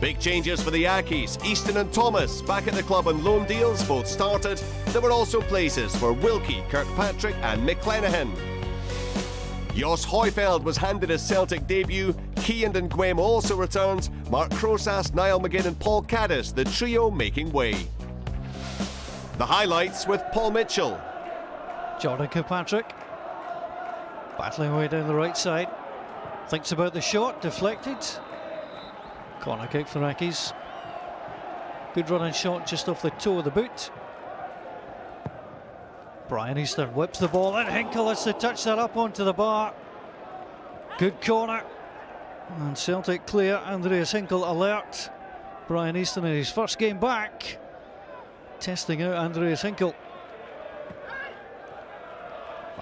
Big changes for the Accies. Easton and Thomas back at the club on loan deals, both started. There were also places for Wilkie, Kirkpatrick, and McClenaghan. Jos Hooiveld was handed his Celtic debut. Keane and N'Guemo also returned. Marc Crosas, Niall McGinn, and Paul Caddis, the trio making way. The highlights with Paul Mitchell. Jordan Kirkpatrick battling away down the right side. Thinks about the shot, deflected. Corner kick for Accies. Good running shot just off the toe of the boot. Brian Easton whips the ball in. Hinkel has to touch that up onto the bar. Good corner. And Celtic clear. Andreas Hinkel alert. Brian Easton in his first game back. Testing out Andreas Hinkel.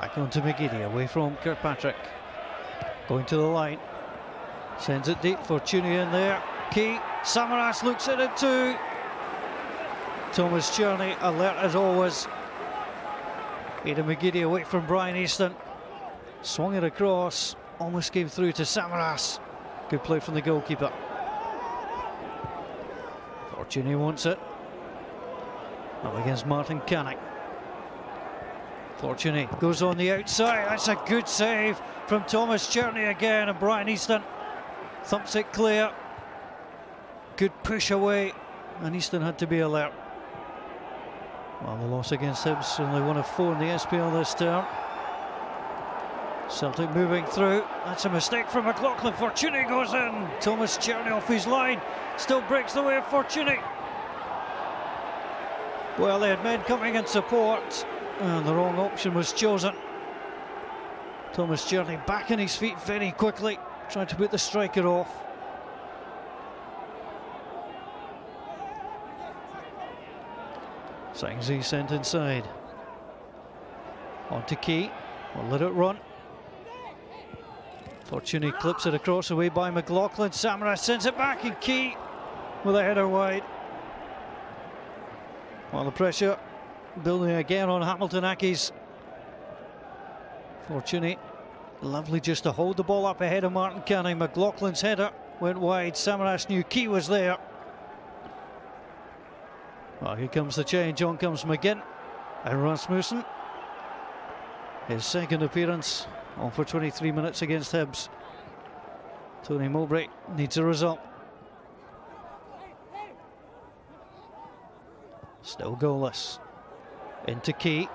Back onto McGeady, away from Kirkpatrick. Going to the line. Sends it deep for Tunney in there. Key. Samaras looks at it too. Tomas Cerny alert as always. Aiden McGeady away from Brian Easton. Swung it across. Almost came through to Samaras. Good play from the goalkeeper. Fortuné wants it. Up against Martin Canning. Fortuné goes on the outside. That's a good save from Tomas Cerny again. And Brian Easton thumps it clear. Good push away. And Easton had to be alert. Well, the loss against Hibs, only one of four in the SPL this term. Celtic moving through. That's a mistake from McLaughlin. Fortuné goes in. Tomas Cerny off his line. Still breaks the way of Fortuné. Well, they had men coming in support, and the wrong option was chosen. Tomas Cerny back on his feet very quickly, trying to put the striker off. Zheng Zhi sent inside. On to Key. We'll let it run. Fortuné clips it across away by McLaughlin. Samaras sends it back and Key with a header wide. While the pressure building again on Hamilton Accies. Fortuné lovely just to hold the ball up ahead of Martin Canning. McLaughlin's header went wide. Samaras knew Key was there. Well, here comes the change. On comes McGinn and Rasmussen. His second appearance on for 23 minutes against Hibs. Tony Mowbray needs a result. Still goalless. Into Key.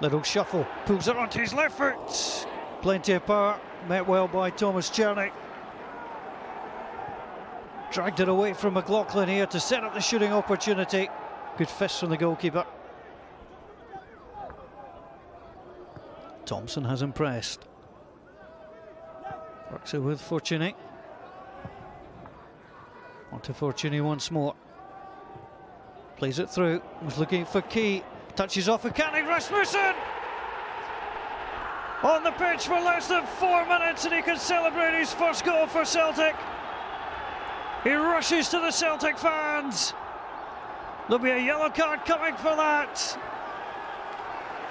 Little shuffle. Pulls it onto his left foot. Plenty of power. Met well by Tomas Cerny. Dragged it away from McLaughlin here to set up the shooting opportunity. Good fist from the goalkeeper. Thompson has impressed. Works it with Fortuné. On to Fortuné once more. Plays it through. Was looking for Key. Touches off a Canning Rasmussen! On the pitch for less than four minutes and he can celebrate his first goal for Celtic. He rushes to the Celtic fans. There'll be a yellow card coming for that.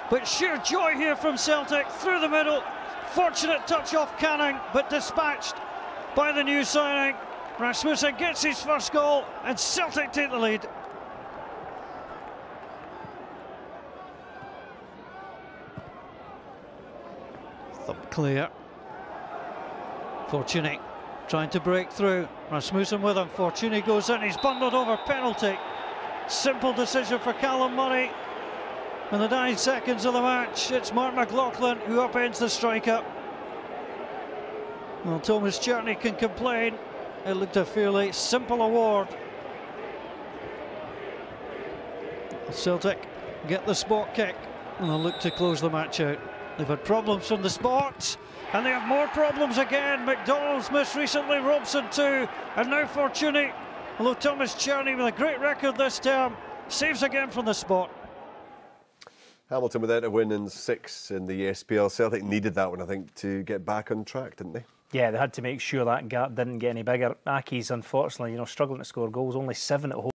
But sheer joy here from Celtic through the middle. Fortunate touch off Canning, but dispatched by the new signing. Rasmussen gets his first goal, and Celtic take the lead. Thump clear. Fortuné trying to break through. Rasmussen with him. Fortuné goes in. He's bundled over penalty. Simple decision for Calum Murray. In the nine seconds of the match, it's Mark McLaughlin who upends the striker. Well, Tomas Cerny can complain. It looked a fairly simple award. Celtic get the spot kick and they'll look to close the match out. They've had problems from the spot, and they have more problems again. McDonald's missed recently, Robson too, and now Fortuné. Although Tomas Cerny with a great record this term, saves again from the spot. Hamilton without a win in six in the SPL. Celtic needed that one, I think, to get back on track, didn't they? Yeah, they had to make sure that gap didn't get any bigger. Accies, unfortunately, you know, struggling to score goals, only seven at home.